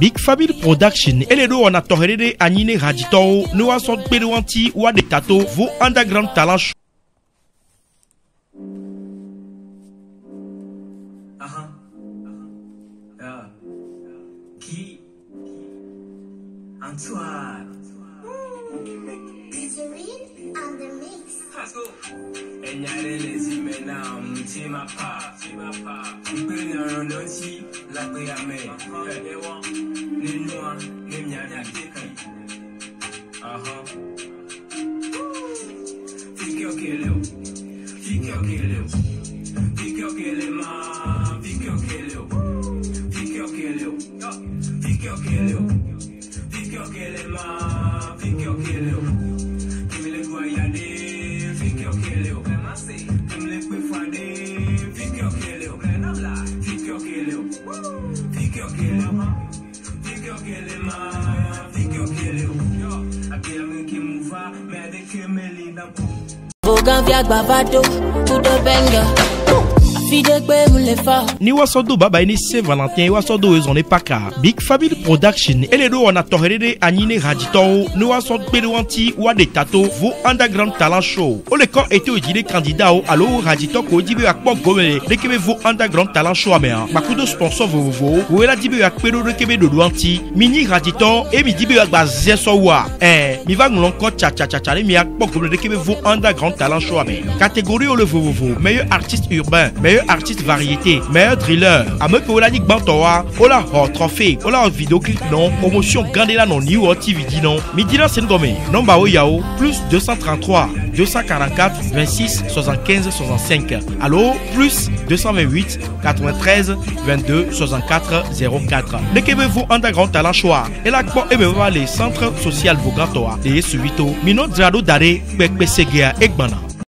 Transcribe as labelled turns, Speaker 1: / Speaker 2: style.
Speaker 1: big family production ele do wana tɔhɛrɛ anyi ne raditɔwo ne wa sɔn kpere wanti wa de tato vo underground talent show.
Speaker 2: Uh-huh. Antoine.
Speaker 3: Pizzeria on the mix.
Speaker 2: Let's go. Enyare lezime na mtima pa. Ipe na rononchi lakwe ya me. Ninua nimnyanya tiki. Aha. Fike okeleo. Fike okeleo. Fike okelema. Fike okeleo. Fike okeleo. Fike okeleo. Fike okelema. Fike
Speaker 4: okeleo. Think you'll kill him. Think tudo benga.
Speaker 1: Ni wasodo baba ni saint valentin wasodo ezone paka big family production ele do wana tɔhɛrɛ anyi ne raditɔwo ne wa sɔn kpere wanti wa de tato vo underground talent show. O le kɔ ete o jide candidat o alo raditɔ ko di be wa kpɔ gɔmɛ de kebe vo underground talent show ame han gbakudo sponsor vovovowo o wela di be wa kpere do kebe dodo wanti mi nyi raditɔ e mi di be wa gba zɛ sɔ wa ɛɛ mi va ŋlɔ ŋkɔ tsatsatsatsa ne mi akpɔ gɔmɛ de kebe vo underground talent show ame catégorie o le vovovo meilleur artiste urbain. Meilleur artiste variété meilleur driller. Ame ke wola nyi gbãtɔ wa wola xɔ trophée wola xɔ vidéoclip nɔ promotion gãɖe la nɔ ni wɔ tv di nɔ mi dina sen gɔme nɔmba wo yawo plus 233 244 26 75 65 alo plus 228 93 22 64 04 neke be vo underground talent show e la kpɔ e me va le centre social vogantɔ wa de ye subito minɔ dzra ɖo da ɖe kpekpesegea e gbana